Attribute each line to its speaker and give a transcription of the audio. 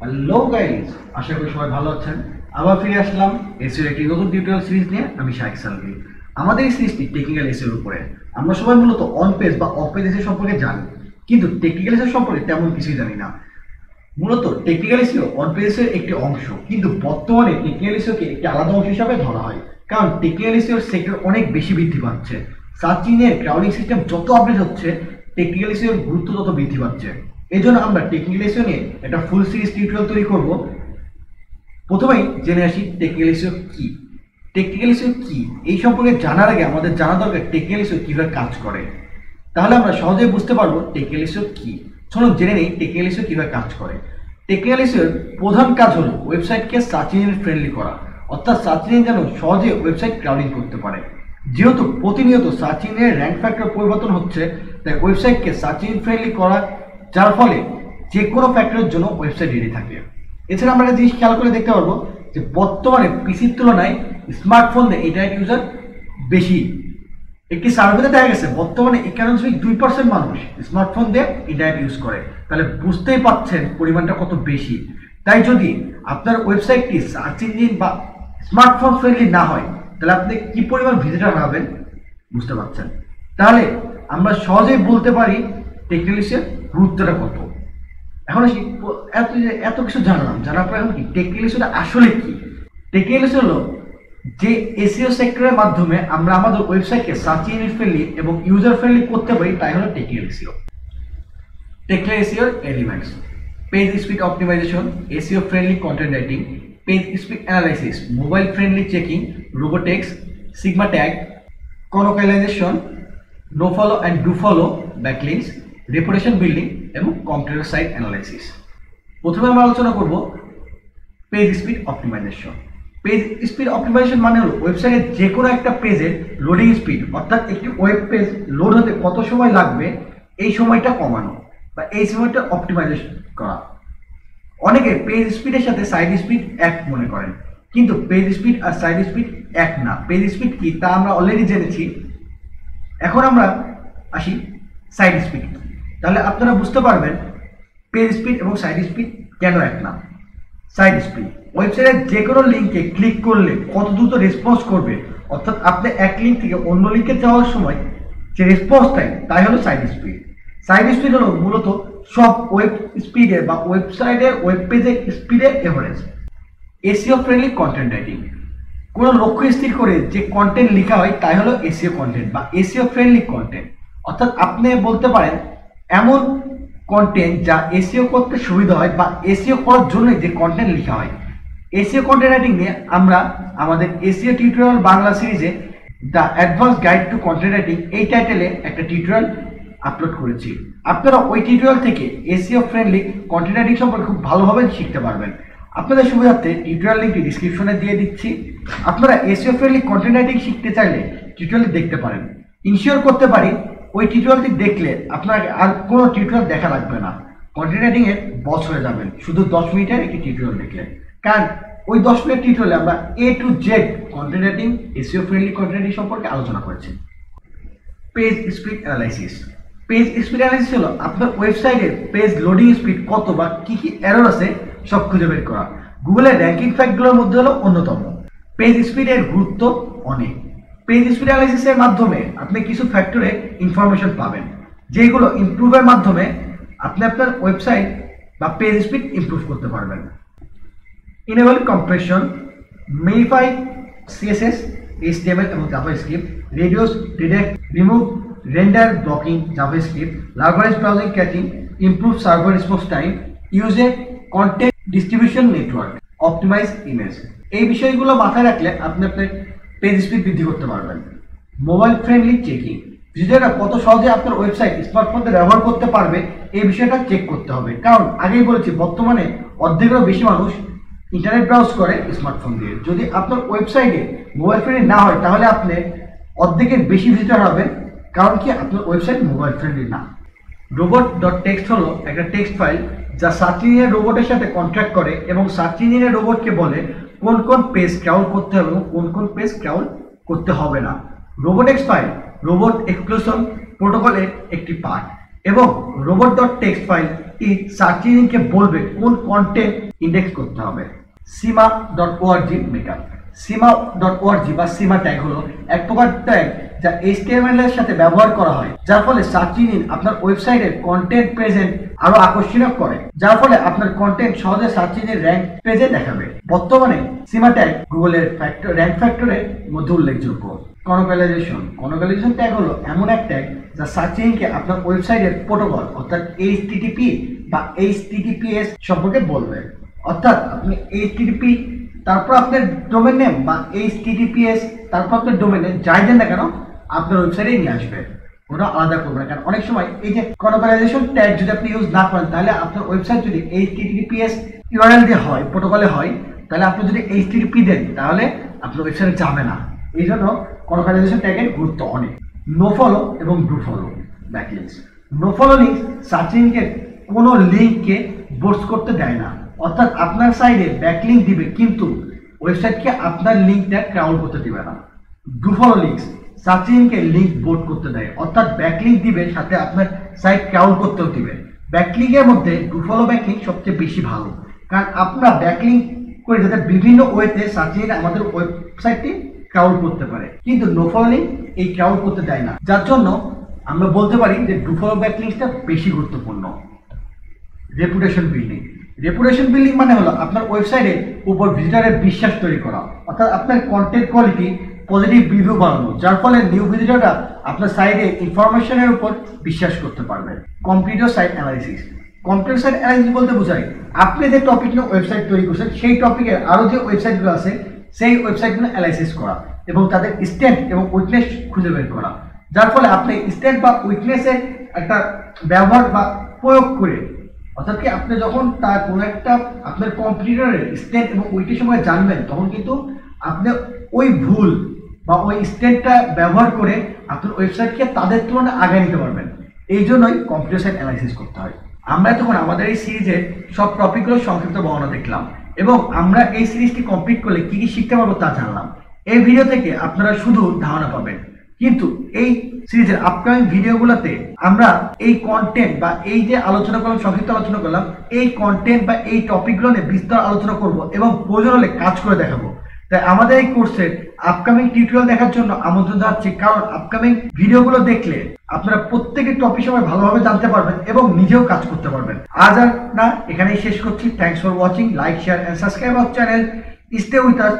Speaker 1: Hello guys আশা করি সবাই ভালো আছেন। আবার ফিরে আসলাম এসিওর একটি নতুন টিউটোরিয়াল সিরিজ নিয়ে। আমি শাহেক সালভি। আমাদের এই সিরিজটি টেকনিক্যাল এসিওর উপরে। আমরা সবাই মূলত অন পেজ বা অফ পেজ এসিও সম্পর্কে জানি। কিন্তু টেকনিক্যাল এসিও সম্পর্কে তেমন কিছুই জানি না। মূলত টেকনিক্যাল এসিও অন পেজের একটি অংশ। কিন্তু বর্তমানে টেকনিক্যাল এসিওকে একটি আলাদা অংশ হিসাবে ধরা হয়। কারণ টেকনিক্যাল এসিওর সেক্টর অনেক বেশি বৃদ্ধি পাচ্ছে। সার্চ ইঞ্জিনের ক্রাউডিং সিস্টেম যত আপডেট হচ্ছে টেকনিক্যাল এসিওর গুরুত্ব তত বৃদ্ধি পাচ্ছে। এই জন্য আমরা টেকনিক্যাল এসিও নিয়ে একটা ফুল সিরিজ টিউটোরিয়াল তৈরি করব। প্রথমেই জেনে আসি টেকনিক্যাল ইস্যু কি। টেকনিক্যাল ইস্যু কি? এই সম্পর্কে জানার আগে আমাদের জানা দরকার টেকনিক্যাল ইস্যু কীভাবে কাজ করে। তাহলে আমরা সহজেই বুঝতে পারব টেকনিক্যাল ইস্যু কি। চলুন জেনে নেই টেকনিক্যাল ইস্যু কীভাবে কাজ করে। টেকনিক্যাল ইস্যুর প্রধান কাজ হলো ওয়েবসাইটকে সার্চ ইঞ্জিন ফ্রেন্ডলি করা। অর্থাৎ সার্চ ইঞ্জিন যেন সহজে ওয়েবসাইট ক্রাউডিং করতে পারে। যেহেতু প্রতিনিয়ত সার্চ ইঞ্জিনের র্যাঙ্ক ফ্যাক্টর পরিবর্তন হচ্ছে, তাই ওয়েবসাইটকে সার্চ ইঞ্জিন ফ্রেন্ডলি করা যার ফলে যে কোনো ফ্যাক্টরের জন্য ওয়েবসাইট রেডি থাকে এছাড়া আমরা একটা জিনিস খেয়াল করে দেখতে পারব যে বর্তমানে পিসির তুলনায় স্মার্টফোন ইন্টারনেট ইউজার বেশি। একটি সার্ভেতে দেখা গেছে, বর্তমানে একান্ন দশমিক দুই পার্সেন্ট মানুষ স্মার্টফোন দিয়ে ইন্টারনেট ইউজ করে। তাহলে বুঝতেই পাচ্ছেন পরিমাণটা কত বেশি। তাই যদি আপনার ওয়েবসাইটটি সার্চ ইঞ্জিন বা স্মার্টফোন ফ্রেন্ডলি না হয়, তাহলে আপনি কি পরিমাণ ভিজিটার হারাবেন বুঝতে পারছেন। তাহলে আমরা সহজেই বলতে পারি টেকনোলজির গুরুত্বটা কত? এখন আসি এত এত কিছু জানলাম, জানার পর এখন কি? টেকনোলজিটা আসলে কি? টেকনোলজি হলো যে এসিও সেক্টরের মাধ্যমে আমরা আমাদের ওয়েবসাইটকে সার্চ ইঞ্জিন ফ্রেন্ডলি এবং ইউজার ফ্রেন্ডলি করতে পারি, তাই হলো technical Azure elements page speed optimization SEO friendly content writing page speed analysis mobile friendly checking robots txt schema tag canonicalization no follow and do follow backlinks reputation building এবং computer site analysis. প্রথমে আমরা আলোচনা করব page speed optimization. Page speed optimization মানে হলো ওয়েবসাইটের যে কোনো একটা পেজের লোডিং স্পিড, অর্থাৎ একটি ওয়েব পেজ লোড হতে কত সময় লাগবে, এই সময়টা কমানো বা এই সময়টা অপটিমাইজেশন করা। অনেকে পেজ স্পিডের সাথে সাইড স্পিড এক মনে করেন, কিন্তু পেজ স্পিড আর সাইড স্পিড এক না। পেজ স্পিড কি তা আমরা অলরেডি জেনেছি। এখন আমরা আসি সাইড স্পিড। তাহলে আপনারা বুঝতে পারবেন পেজ স্পিড এবং সাইড স্পিড কেন এক না। সাইড স্পিড ওয়েবসাইটের যে কোনো লিঙ্কে ক্লিক করলে কত দ্রুত রেসপন্স করবে, অর্থাৎ আপনি এক লিঙ্ক থেকে অন্য লিঙ্কে যাওয়ার সময় যে রেসপন্স টাইম তাই হলো সাইড স্পিড সাইড স্পিড হলো মূলত সব ওয়েব স্পিডের বা ওয়েবসাইটের ওয়েব পেজের স্পিডের average SEO friendly content writing কোনো লক্ষ্য স্থির করে যে কন্টেন্ট লেখা হয়, তাই হলো এসিও কন্টেন্ট বা এসিও ফ্রেন্ডলি কন্টেন্ট অর্থাৎ আপনি বলতে পারেন এমন কন্টেন্ট যা এসিও করতে সুবিধা হয় বা এসিও করার জন্য যে কন্টেন্ট লেখা হয়। এসিও কন্টেন্ট রাইটিং নিয়ে আমরা আমাদের এসিও টিউটোরিয়াল বাংলা সিরিজে the advance guide to content writing এই টাইটেলে একটা টিউটোরিয়াল আপলোড করেছি। আপনারা ওই টিউটোরিয়াল থেকে এসিও ফ্রেন্ডলি কন্টেন্ট রাইটিং সম্পর্কে খুব ভালোভাবে শিখতে পারবেন। আপনাদের সুবিধার্থে টিউটোরিয়াল লিঙ্কটি ডিসক্রিপশনে দিয়ে দিচ্ছি। আপনারা এসিও ফ্রেন্ডলি কন্টেন্ট রাইটিং শিখতে চাইলে টিউটোরিয়াল দেখতে পারেন। ইনশিওর করতে পারি ওই টিউটোরিয়ালটি দেখলে আপনার আর কোনো টিউটোরিয়াল দেখা লাগবে না। কন্টেন্ট এর বস হয়ে যাবেন। শুধু দশ মিনিটের একটি টিউটোরিয়াল দেখলে। কারণ ওই দশ মিনিট টিউটোরিয়ালে আমরা A to Z content writing SEO friendly content সম্পর্কে আলোচনা করেছি। Page speed analysis page speed analysis হলো আপনার ওয়েবসাইটের পেজ লোডিং স্পিড কত বা কি কি এরর আছে সব খুঁজে বের করা। গুগলের র্যাঙ্কিং ফ্যাক্টগুলোর মধ্যে হলো অন্যতম। পেজ স্পিডের গুরুত্ব অনেক। পেজ স্পিড মাধ্যমে আপনি কিছু ফ্যাক্টরে ইনফরমেশন পাবেন যেগুলো ইমপ্রুভের মাধ্যমে আপনি আপনার ওয়েবসাইট বা পেজ স্পিড ইমপ্রুভ করতে পারবেন enable compression minify css html এবং reduce redact remove render blocking javascript larvarize browsing caching improve server response time use a content distribution network optimize image এই বিষয়গুলো মাথায় রাখলে আপনি আপনার পেজ স্পিড বৃদ্ধি করতে পারবেন। মোবাইল ফ্রেন্ডলি চেকিং ভিজিটাররা কত সহজে আপনার ওয়েবসাইট স্মার্টফোনতে ব্যবহার করতে পারবে, এই বিষয়টা চেক করতে হবে। কারণ আগেই বলেছি, বর্তমানে অর্ধেকেরও বেশি মানুষ ইন্টারনেট ব্রাউজ করে স্মার্টফোন দিয়ে। যদি আপনার ওয়েবসাইটে মোবাইল ফ্রেন্ডলি না হয়, তাহলে আপনি অর্ধেকের বেশি ভিজিটার হবেন, কারণ কি আপনার ওয়েবসাইট মোবাইল ফ্রেন্ডলি না। রোবট ডট টেক্সট হলো একটা টেক্সট ফাইল যা সার্চ ইঞ্জিনের রোবটের সাথে কন্ট্রাক্ট করে এবং সার্চ ইঞ্জিনের রোবটকে বলে কোন কোন পেজ ক্রাউল করতে হবে এবং কোন কোন পেজ ক্রাউল করতে হবে না। Robot x file robot exclusion প্রোটোকলের একটি পার্ট এবং রোবট ডট টেক্সট ফাইল ই সার্চ ইঞ্জিনকে বলবে কোন কন্টেন্ট ইন্ডেক্স করতে হবে। Schema dot org markup schema dot org বা সীমা ট্যাগ হলো এক প্রকার ট্যাগ যা এইচটিএমএল এর সাথে ব্যবহার করা হয়, যার ফলে সার্চ ইঞ্জিন আপনার ওয়েবসাইটের কন্টেন্ট প্রেজেন্ট আরও আকর্ষণীয় করে, যার ফলে আপনার কন্টেন্ট সহজে সার্চ ইঞ্জিন র্যাঙ্ক পেজে দেখাবে। বর্তমানে সীমা ট্যাগ গুগলের ফ্যাক্টর র্যাঙ্ক ফ্যাক্টরের মধ্যে উল্লেখযোগ্য। কনকালাইজেশন কনকালাইজেশন ট্যাগ হলো এমন এক ট্যাগ যা সার্চ ইঞ্জিনকে আপনার ওয়েবসাইটের প্রোটোকল অর্থাৎ এইচটিটিপি বা এইচটিটিপিএস সম্পর্কে বলবে। অর্থাৎ আপনি এইচটিটিপি তারপর আপনার ডোমেন নেম বা এইচটিটিপিএস তারপর আপনার ডোমেন নেম যাই দেন না কেন, আপনার ওয়েবসাইটে নিয়ে আসবে। ওটা আলাদা করবে না কারণ অনেক সময় এই যে কনকালাইজেশন ট্যাগ যদি আপনি ইউজ না করেন, তাহলে আপনার ওয়েবসাইট যদি এইচটিটিপিএস ইউআরএল দিয়ে হয় প্রোটোকলে হয়, তাহলে আপনি যদি এইচটিটিপি দেন, তাহলে আপনার ওয়েবসাইটে যাবে না। এই জন্য কনকালাইজেশন ট্যাগের গুরুত্ব অনেক। নো ফলো এবং do follow backlinks no follow link search কোনো লিঙ্ককে বোর্স করতে দেয় না। অর্থাৎ আপনার সাইডে ব্যাকলিঙ্ক দিবে, কিন্তু ওয়েবসাইটকে আপনার লিঙ্কটা ক্রাউড করতে দিবে না। ডু ফলো লিঙ্কস সার্চ ইঞ্জিনকে লিঙ্ক বোর্ড করতে দেয়। অর্থাৎ ব্যাকলিঙ্ক দিবে, সাথে আপনার সাইট ক্রাউড করতেও দিবে। ব্যাকলিঙ্কের মধ্যে ডু ফলো ব্যাকলিঙ্ক সবচেয়ে বেশি ভালো। কারণ আপনার ব্যাকলিঙ্ক করে যাতে বিভিন্ন ওয়েতে সার্চ আমাদের ওয়েবসাইটটি ক্রাউড করতে পারে। কিন্তু নো ফলো লিঙ্ক এই ক্রাউড করতে দেয় না। যার জন্য আমরা বলতে পারি যে ডু ফলো ব্যাকলিঙ্কটা বেশি গুরুত্বপূর্ণ। রেপুটেশন বিল্ডিং রেপুটেশন বিল্ডিং মানে হলো আপনার ওয়েবসাইটের উপর ভিজিটারের বিশ্বাস তৈরি করা। অর্থাৎ আপনার কন্টেন্ট কোয়ালিটি পজিটিভ রিভিউ বানানো যার ফলে নিউ ভিজিটাররা আপনার সাইটে ইনফরমেশনের উপর বিশ্বাস করতে পারবে। Computer site analysis computer site analysis বলতে বোঝায়, আপনি যে টপিক নিয়ে ওয়েবসাইট তৈরি করছেন, সেই টপিকের আরও যে ওয়েবসাইটগুলো আছে, সেই ওয়েবসাইটগুলো অ্যানালাইসিস করা এবং তাদের স্ট্রেংথ এবং উইকনেস খুঁজে বের করা। যার ফলে আপনি স্ট্রেংথ বা উইকনেসের একটা ব্যবহার বা প্রয়োগ করে অর্থাৎ কি আপনি যখন তার কোনো একটা আপনার কম্পিউটারের স্টেট এবং উইকের সময় জানবেন, তখন কিন্তু আপনি ওই ভুল বা ওই স্টেটটা ব্যবহার করে আপনার ওয়েবসাইটকে তাদের তুলনায় আগে নিতে পারবেন। এই জন্যই কম্পিউটার সাইট অ্যানালাইসিস করতে হয়। আমরা তখন আমাদের এই সিরিজের সব টপিকগুলো সংক্ষিপ্ত বর্ণনা দেখলাম এবং আমরা এই সিরিজটি কমপ্লিট করলে কি কি শিখতে পারব তা জানলাম। এই ভিডিও থেকে আপনারা শুধু ধারণা পাবেন। কিন্তু এই সিরিজের আপকামিং ভিডিওগুলোতে আমরা এই কন্টেন্ট বা এই যে আলোচনা করলাম, সংক্ষিপ্ত আলোচনা করলাম, এই কন্টেন্ট বা এই টপিকগুলো নিয়ে বিস্তার আলোচনা করব এবং প্রয়োজন হলে কাজ করে দেখাবো। তাই আমাদের এই কোর্সের আপকামিং টিউটোরিয়াল দেখার জন্য আমন্ত্রণ জানাচ্ছি, কারণ আপকামিং ভিডিওগুলো দেখলে আপনারা প্রত্যেকের টপিক সময় ভালোভাবে জানতে পারবেন এবং নিজেও কাজ করতে পারবেন। আজ আর না, এখানেই শেষ করছি। Thanks for watching like share and subscribe our channel stay with us